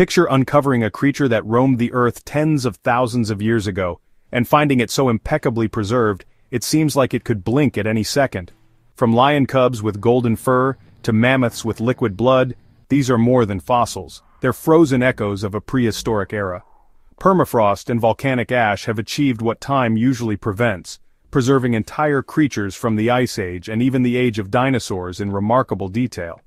Picture uncovering a creature that roamed the earth tens of thousands of years ago, and finding it so impeccably preserved, it seems like it could blink at any second. From lion cubs with golden fur, to mammoths with liquid blood, these are more than fossils, they're frozen echoes of a prehistoric era. Permafrost and volcanic ash have achieved what time usually prevents, preserving entire creatures from the Ice Age and even the age of dinosaurs in remarkable detail.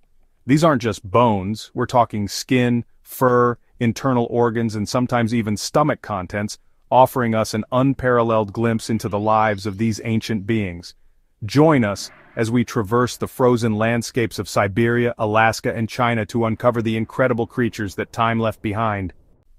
These aren't just bones, we're talking skin, fur, internal organs and sometimes even stomach contents, offering us an unparalleled glimpse into the lives of these ancient beings. Join us as we traverse the frozen landscapes of Siberia, Alaska and China to uncover the incredible creatures that time left behind.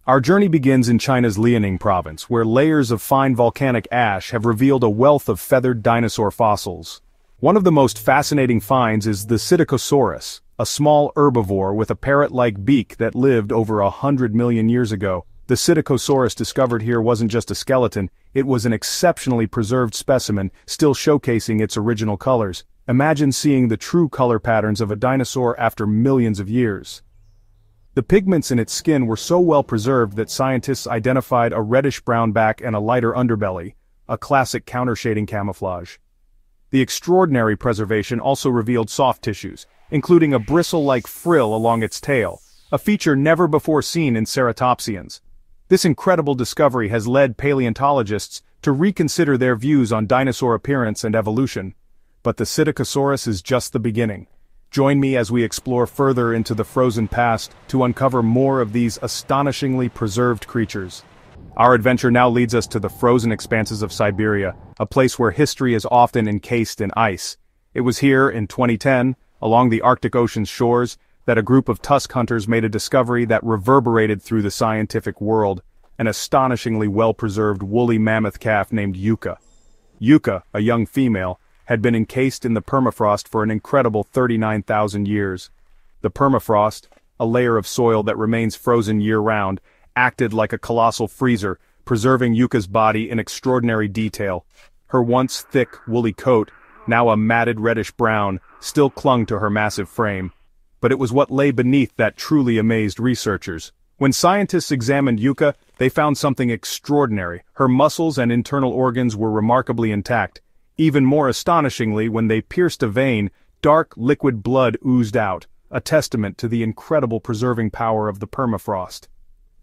Our journey begins in China's Liaoning province, where layers of fine volcanic ash have revealed a wealth of feathered dinosaur fossils. One of the most fascinating finds is the Psittacosaurus, a small herbivore with a parrot-like beak that lived over a hundred million years ago. The Psittacosaurus discovered here wasn't just a skeleton, it was an exceptionally preserved specimen, still showcasing its original colors. Imagine seeing the true color patterns of a dinosaur after millions of years. The pigments in its skin were so well preserved that scientists identified a reddish-brown back and a lighter underbelly, a classic countershading camouflage. The extraordinary preservation also revealed soft tissues, including a bristle-like frill along its tail, a feature never before seen in ceratopsians. This incredible discovery has led paleontologists to reconsider their views on dinosaur appearance and evolution. But the Psittacosaurus is just the beginning. Join me as we explore further into the frozen past to uncover more of these astonishingly preserved creatures. Our adventure now leads us to the frozen expanses of Siberia, a place where history is often encased in ice. It was here, in 2010, along the Arctic Ocean's shores, that a group of tusk hunters made a discovery that reverberated through the scientific world, an astonishingly well-preserved woolly mammoth calf named Yuka. Yuka, a young female, had been encased in the permafrost for an incredible 39,000 years. The permafrost, a layer of soil that remains frozen year-round, acted like a colossal freezer, preserving Yuka's body in extraordinary detail. Her once thick, woolly coat, now a matted reddish-brown, still clung to her massive frame. But it was what lay beneath that truly amazed researchers. When scientists examined Yuka, they found something extraordinary. Her muscles and internal organs were remarkably intact, even more astonishingly, when they pierced a vein, dark liquid blood oozed out, a testament to the incredible preserving power of the permafrost.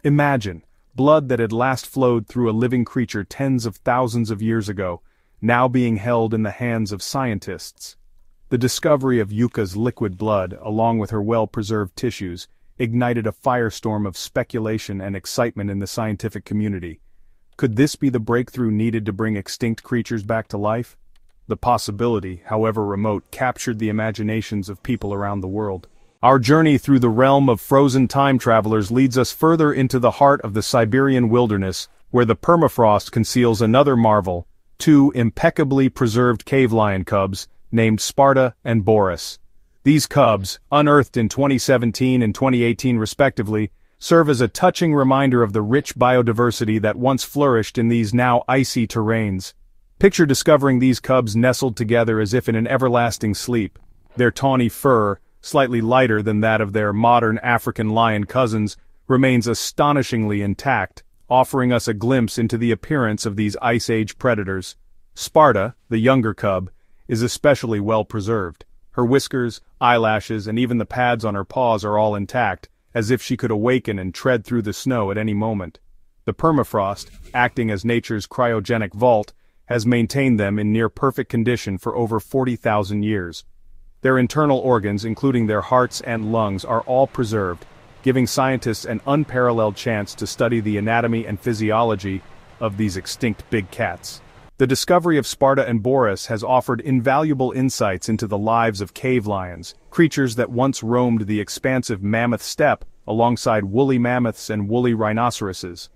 Imagine, blood that had last flowed through a living creature tens of thousands of years ago, now being held in the hands of scientists. The discovery of Yuka's liquid blood, along with her well-preserved tissues, ignited a firestorm of speculation and excitement in the scientific community. Could this be the breakthrough needed to bring extinct creatures back to life? The possibility, however remote, captured the imaginations of people around the world. Our journey through the realm of frozen time travelers leads us further into the heart of the Siberian wilderness, where the permafrost conceals another marvel, two impeccably preserved cave lion cubs, named Sparta and Boris. These cubs, unearthed in 2017 and 2018 respectively, serve as a touching reminder of the rich biodiversity that once flourished in these now icy terrains. Picture discovering these cubs nestled together as if in an everlasting sleep. Their tawny fur, slightly lighter than that of their modern African lion cousins, remains astonishingly intact, offering us a glimpse into the appearance of these Ice Age predators. Sparta, the younger cub, is especially well preserved. Her whiskers, eyelashes, and even the pads on her paws are all intact, as if she could awaken and tread through the snow at any moment. The permafrost, acting as nature's cryogenic vault, has maintained them in near-perfect condition for over 40,000 years. Their internal organs, including their hearts and lungs, are all preserved, giving scientists an unparalleled chance to study the anatomy and physiology of these extinct big cats. The discovery of Sparta and Boris has offered invaluable insights into the lives of cave lions, creatures that once roamed the expansive mammoth steppe alongside woolly mammoths and woolly rhinoceroses.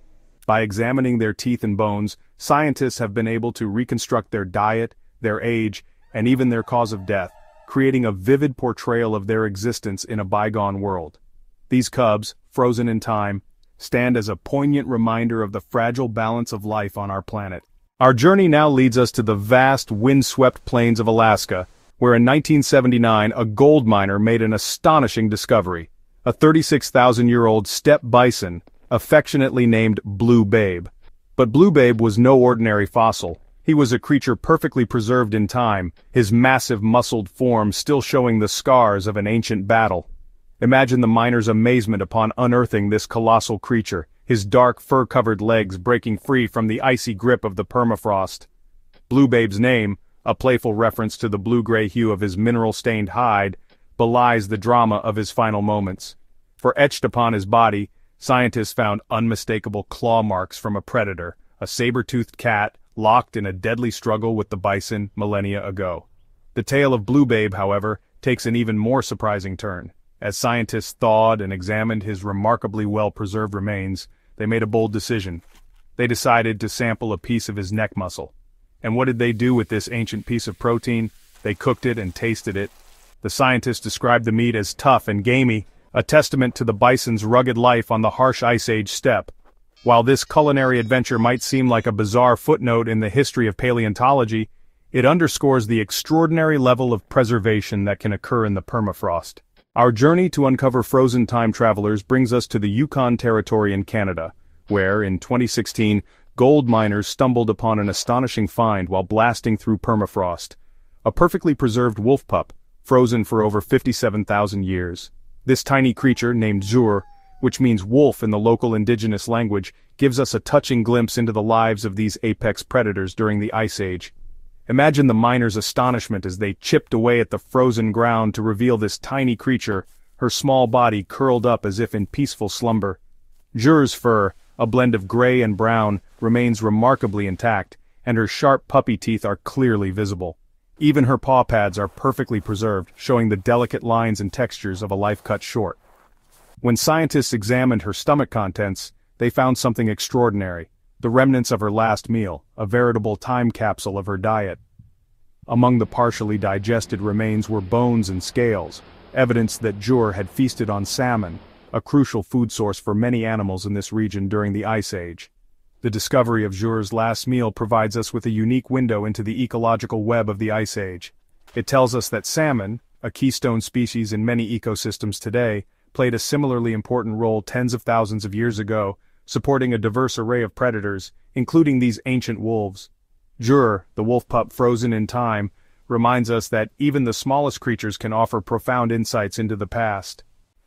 By examining their teeth and bones, scientists have been able to reconstruct their diet, their age, and even their cause of death, creating a vivid portrayal of their existence in a bygone world. These cubs, frozen in time, stand as a poignant reminder of the fragile balance of life on our planet. Our journey now leads us to the vast, wind-swept plains of Alaska, where in 1979 a gold miner made an astonishing discovery, a 36,000-year-old steppe bison, affectionately named Blue Babe. But Blue Babe was no ordinary fossil. He was a creature perfectly preserved in time, his massive muscled form still showing the scars of an ancient battle. Imagine the miner's amazement upon unearthing this colossal creature, his dark fur-covered legs breaking free from the icy grip of the permafrost. Blue Babe's name, a playful reference to the blue-gray hue of his mineral-stained hide, belies the drama of his final moments. For etched upon his body, scientists found unmistakable claw marks from a predator, a saber-toothed cat, locked in a deadly struggle with the bison millennia ago. The tale of Blue Babe, however, takes an even more surprising turn. As scientists thawed and examined his remarkably well-preserved remains, they made a bold decision. They decided to sample a piece of his neck muscle. And what did they do with this ancient piece of protein? They cooked it and tasted it. The scientists described the meat as tough and gamey, a testament to the bison's rugged life on the harsh Ice Age steppe. While this culinary adventure might seem like a bizarre footnote in the history of paleontology, it underscores the extraordinary level of preservation that can occur in the permafrost. Our journey to uncover frozen time travelers brings us to the Yukon Territory in Canada, where, in 2016, gold miners stumbled upon an astonishing find while blasting through permafrost. A perfectly preserved wolf pup, frozen for over 57,000 years. This tiny creature, named Zur, which means wolf in the local indigenous language, gives us a touching glimpse into the lives of these apex predators during the Ice Age. Imagine the miners' astonishment as they chipped away at the frozen ground to reveal this tiny creature, her small body curled up as if in peaceful slumber. Zur's fur, a blend of gray and brown, remains remarkably intact, and her sharp puppy teeth are clearly visible. Even her paw pads are perfectly preserved, showing the delicate lines and textures of a life cut short. When scientists examined her stomach contents, they found something extraordinary the remnants of her last meal, a veritable time capsule of her diet. Among the partially digested remains were bones and scales, evidence that Zur had feasted on salmon, a crucial food source for many animals in this region during the Ice Age. The discovery of Zur's last meal provides us with a unique window into the ecological web of the Ice Age. It tells us that salmon, a keystone species in many ecosystems today, played a similarly important role tens of thousands of years ago supporting a diverse array of predators, including these ancient wolves. Zur, the wolf pup frozen in time, reminds us that even the smallest creatures can offer profound insights into the past.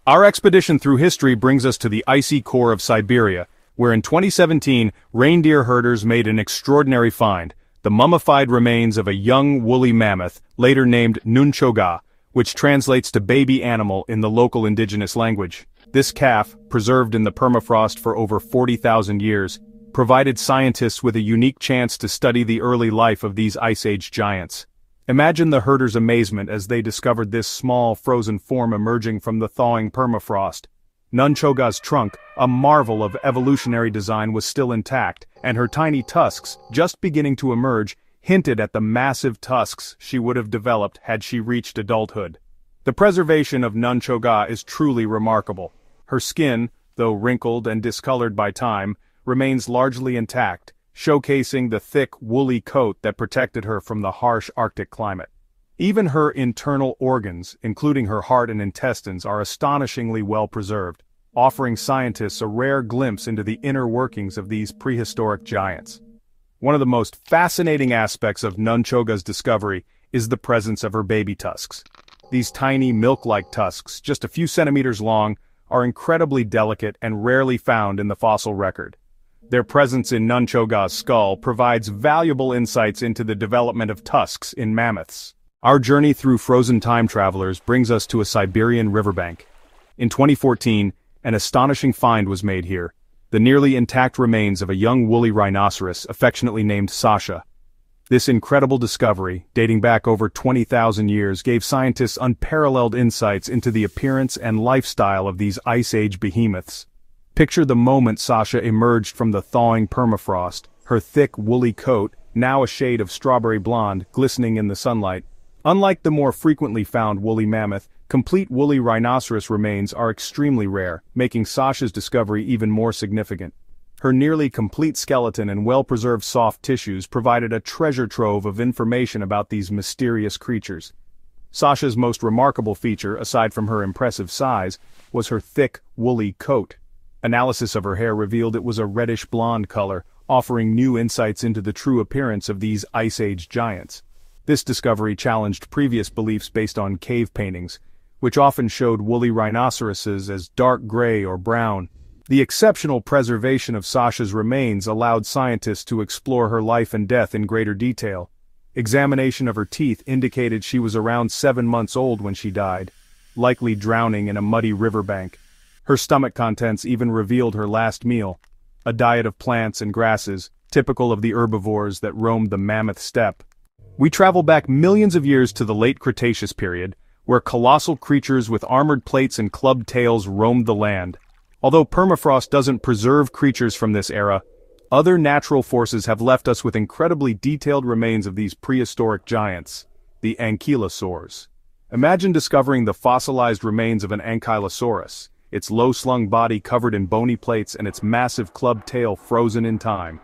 Our expedition through history brings us to the icy core of Siberia, where in 2017, reindeer herders made an extraordinary find, the mummified remains of a young woolly mammoth, later named Nunchoga, which translates to baby animal in the local indigenous language. This calf, preserved in the permafrost for over 40,000 years, provided scientists with a unique chance to study the early life of these Ice Age giants. Imagine the herders' amazement as they discovered this small frozen form emerging from the thawing permafrost. Nunchoga's trunk, a marvel of evolutionary design was still intact, and her tiny tusks, just beginning to emerge, hinted at the massive tusks she would have developed had she reached adulthood. The preservation of Nunchoga is truly remarkable. Her skin, though wrinkled and discolored by time, remains largely intact, showcasing the thick, woolly coat that protected her from the harsh Arctic climate. Even her internal organs, including her heart and intestines, are astonishingly well preserved, offering scientists a rare glimpse into the inner workings of these prehistoric giants. One of the most fascinating aspects of Nunchoga's discovery is the presence of her baby tusks. These tiny milk-like tusks, just a few centimeters long, are incredibly delicate and rarely found in the fossil record. Their presence in Nunchoga's skull provides valuable insights into the development of tusks in mammoths. Our journey through frozen time travelers brings us to a Siberian riverbank. In 2014, an astonishing find was made here, the nearly intact remains of a young woolly rhinoceros affectionately named Sasha. This incredible discovery, dating back over 20,000 years, gave scientists unparalleled insights into the appearance and lifestyle of these Ice Age behemoths. Picture the moment Sasha emerged from the thawing permafrost, her thick, woolly coat, now a shade of strawberry blonde, glistening in the sunlight. Unlike the more frequently found woolly mammoth, complete woolly rhinoceros remains are extremely rare, making Sasha's discovery even more significant. Her nearly complete skeleton and well-preserved soft tissues provided a treasure trove of information about these mysterious creatures. Sasha's most remarkable feature, aside from her impressive size, was her thick, woolly coat. Analysis of her hair revealed it was a reddish-blonde color, offering new insights into the true appearance of these Ice Age giants. This discovery challenged previous beliefs based on cave paintings, which often showed woolly rhinoceroses as dark gray or brown. The exceptional preservation of Sasha's remains allowed scientists to explore her life and death in greater detail. Examination of her teeth indicated she was around seven months old when she died, likely drowning in a muddy riverbank. Her stomach contents even revealed her last meal, a diet of plants and grasses, typical of the herbivores that roamed the mammoth steppe. We travel back millions of years to the late Cretaceous period, where colossal creatures with armored plates and clubbed tails roamed the land. Although permafrost doesn't preserve creatures from this era, other natural forces have left us with incredibly detailed remains of these prehistoric giants, the ankylosaurs. Imagine discovering the fossilized remains of an ankylosaurus, its low-slung body covered in bony plates and its massive clubbed tail frozen in time.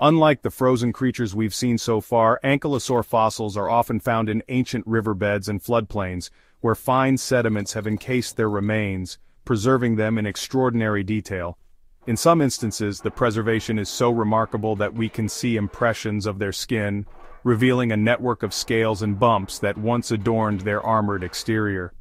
Unlike the frozen creatures we've seen so far, ankylosaur fossils are often found in ancient riverbeds and floodplains, where fine sediments have encased their remains, preserving them in extraordinary detail. In some instances, the preservation is so remarkable that we can see impressions of their skin, revealing a network of scales and bumps that once adorned their armored exterior.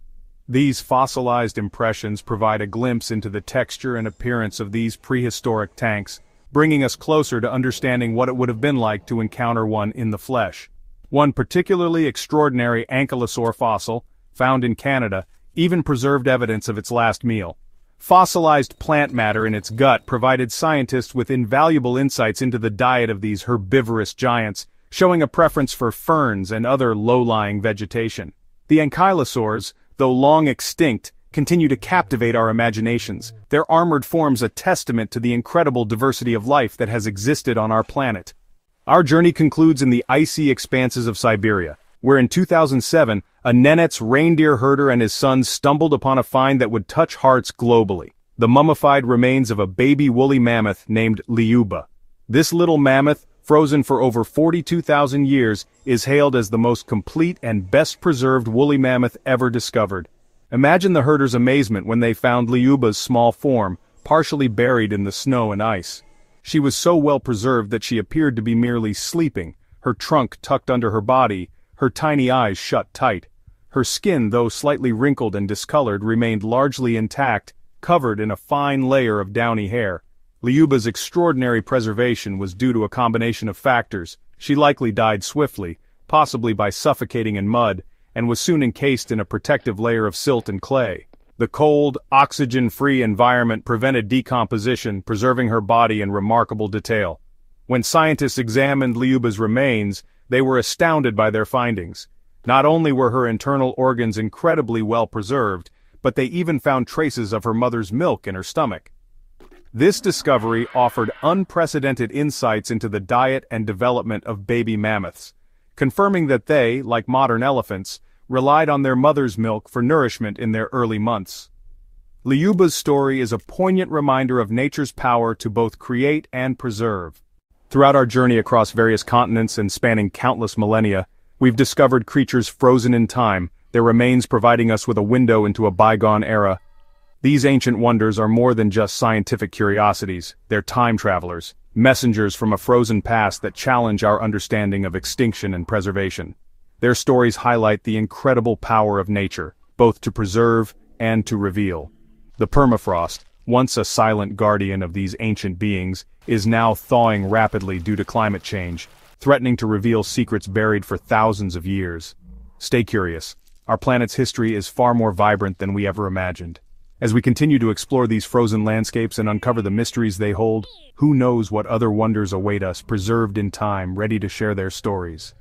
These fossilized impressions provide a glimpse into the texture and appearance of these prehistoric tanks, bringing us closer to understanding what it would have been like to encounter one in the flesh. One particularly extraordinary ankylosaur fossil, found in Canada, even preserved evidence of its last meal. Fossilized plant matter in its gut provided scientists with invaluable insights into the diet of these herbivorous giants, showing a preference for ferns and other low-lying vegetation. The ankylosaurs, though long extinct, continue to captivate our imaginations, their armored forms a testament to the incredible diversity of life that has existed on our planet. Our journey concludes in the icy expanses of Siberia, where in 2007, a Nenets reindeer herder and his sons stumbled upon a find that would touch hearts globally. The mummified remains of a baby woolly mammoth named Lyuba. This little mammoth, frozen for over 42,000 years, is hailed as the most complete and best preserved woolly mammoth ever discovered. Imagine the herder's amazement when they found Lyuba's small form, partially buried in the snow and ice. She was so well preserved that she appeared to be merely sleeping, her trunk tucked under her body, her tiny eyes shut tight. Her skin, though slightly wrinkled and discolored, remained largely intact, covered in a fine layer of downy hair. Lyuba's extraordinary preservation was due to a combination of factors. She likely died swiftly, possibly by suffocating in mud, and was soon encased in a protective layer of silt and clay. The cold, oxygen-free environment prevented decomposition, preserving her body in remarkable detail. When scientists examined Lyuba's remains, they were astounded by their findings. Not only were her internal organs incredibly well preserved, but they even found traces of her mother's milk in her stomach. This discovery offered unprecedented insights into the diet and development of baby mammoths, confirming that they, like modern elephants, relied on their mother's milk for nourishment in their early months. Lyuba's story is a poignant reminder of nature's power to both create and preserve. Throughout our journey across various continents and spanning countless millennia, we've discovered creatures frozen in time, their remains providing us with a window into a bygone era. These ancient wonders are more than just scientific curiosities, they're time travelers, messengers from a frozen past that challenge our understanding of extinction and preservation. Their stories highlight the incredible power of nature, both to preserve and to reveal. The permafrost, once a silent guardian of these ancient beings, is now thawing rapidly due to climate change, threatening to reveal secrets buried for thousands of years. Stay curious. Our planet's history is far more vibrant than we ever imagined. As we continue to explore these frozen landscapes and uncover the mysteries they hold, who knows what other wonders await us preserved in time ready to share their stories.